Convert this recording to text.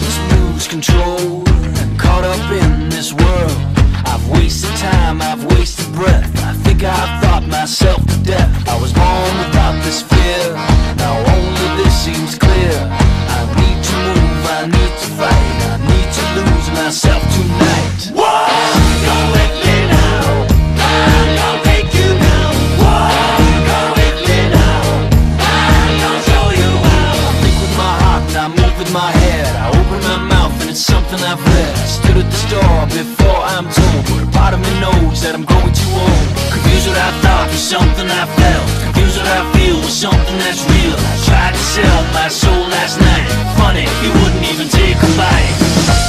to lose control caught up in this world. I've wasted time, I've wasted breath. I think I've thought myself to death. I was born without this fear. Now only this seems clear. I need to move, I need to fight. I'm told, but a part of knows that I'm growing too old. Confused what I thought was something I felt. Confused what I feel was something that's real. I tried to sell my soul last night. Funny, he wouldn't even take a bite.